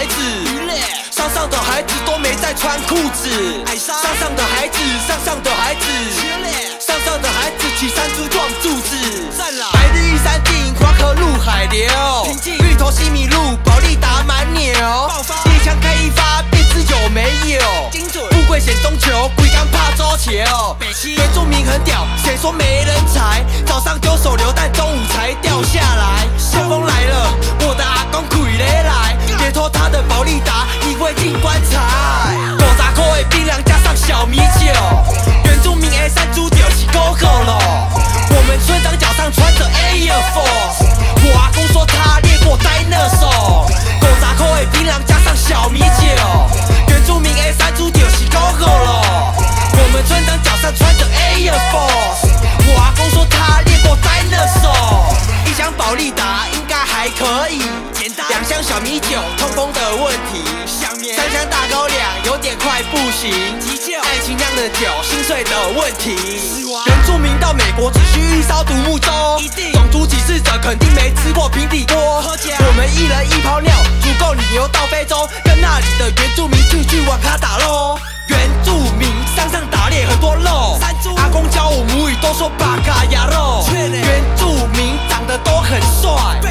孩子。上上的孩子都没在穿裤子，上上的孩子，上上的孩子，上上的孩子起山猪撞柱子，白日依山尽，黄河入海流，芋头西米露，保利达蛮牛，一枪开一发，便知有没有？富贵险中求，鬼敢怕周球。原住民很屌，谁说没人才？早上丢手榴弹，中午才掉下。会进一箱保利达应该还可以，两箱小米酒通风的问题，三箱大高粱有点快不行，爱情酿的酒心碎的问题。原住民到美国只需一艘独木舟，种族歧视者肯定没吃过平底锅。我们一人一泡尿，足够旅游到非洲，跟那里的原住民继续往卡打喽。原住民山上打猎很多肉，阿公教我母语都说巴卡亚肉。帅。